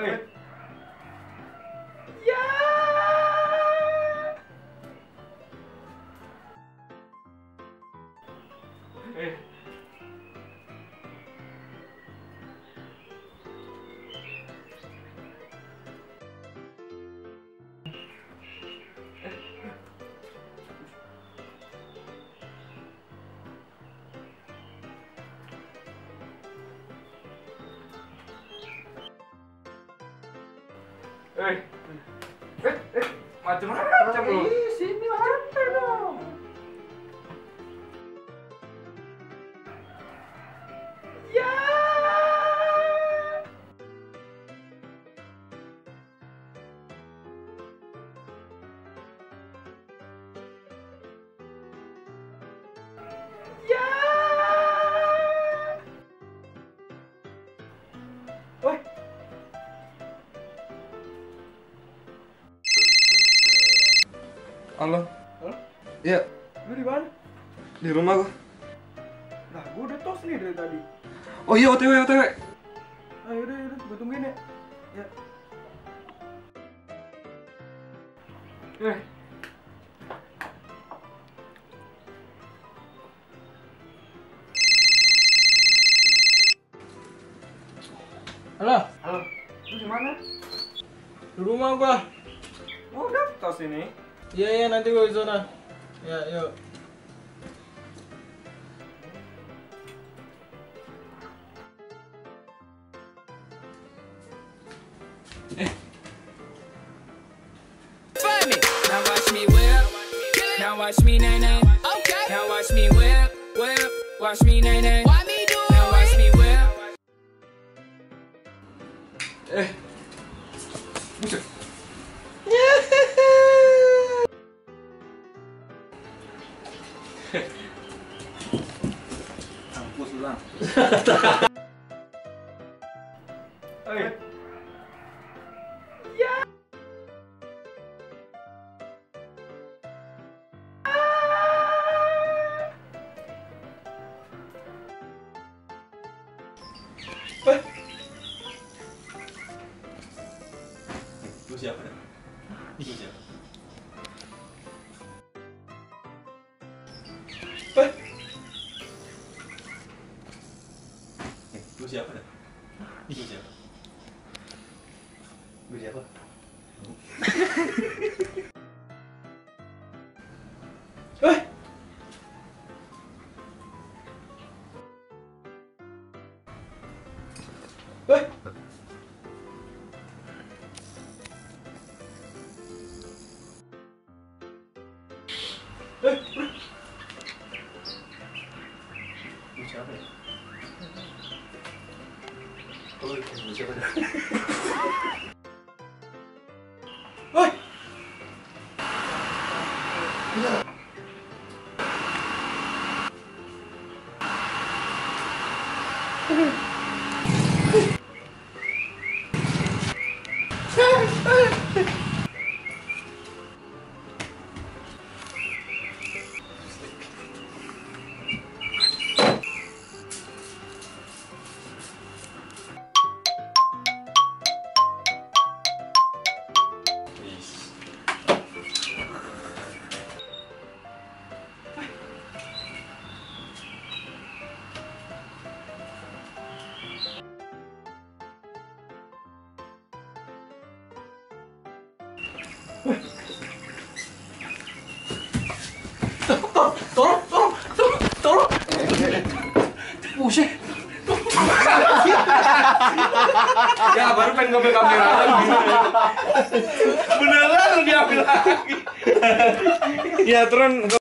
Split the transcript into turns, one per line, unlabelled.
Hey.
Eh, eh, eh, macam-macam lu.
Ih, sini macam dong. Ya.
Halo.
Halo?
Iya,
lu di mana?
di rumah gua.
Nah, gua udah tos nih dari tadi.
Oh iya, OTW, OTW.
Ayo udah, udah, gua tungguin ya. Ya.
Eh.
Halo,
Halo, lu di mana?
di rumah gua.
Gua udah tos ini.
Iya iya nanti gua di sana. Ya yuk.
Find me. Now watch me whip. Now watch me nay nay. Okay. Now watch me whip, whip. Watch me nay nay. Why me do it? Now watch me whip.
Eh.
不
是让
哎。呀不行不
行
Lu siapa dah? Lu siapa? Lu siapa?
Eh. Eh. Eh.
ら
お
い！
Tolong, tolong, tolong, tolong. Buset. ya baru pengen ngambil kamera lagi. Beneran diambil lagi. ya Tron